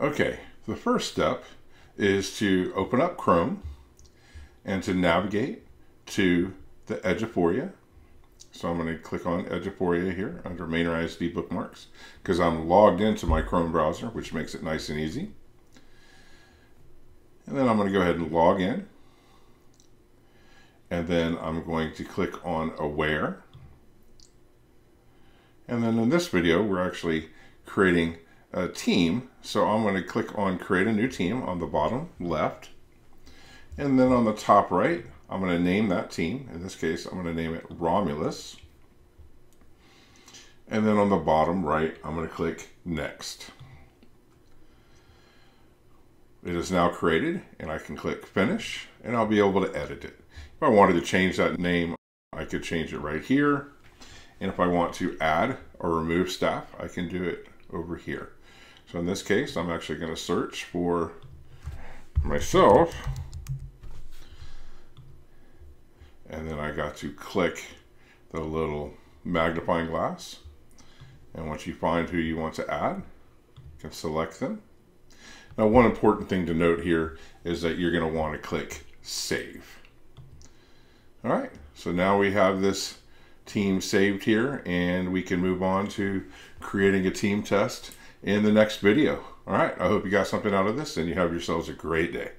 Okay, the first step is to open up Chrome and to navigate to the Eduphoria. So I'm going to click on Eduphoria here under Manor ISD bookmarks because I'm logged into my Chrome browser, which makes it nice and easy. And then I'm going to go ahead and log in. And then I'm going to click on Aware. And then in this video, we're actually creating a team. So I'm going to click on Create a New Team on the bottom left. And then on the top right, I'm going to name that team. In this case, I'm going to name it Romulus. And then on the bottom right, I'm going to click Next. It is now created and I can click Finish and I'll be able to edit it. If I wanted to change that name, I could change it right here. And if I want to add or remove staff, I can do it over here. So in this case, I'm actually going to search for myself. And then I got to click the little magnifying glass. And once you find who you want to add, you can select them. Now, one important thing to note here is that you're going to want to click Save. All right, so now we have this team saved here and we can move on to creating a team test in the next video. All right, I hope you got something out of this and you have yourselves a great day.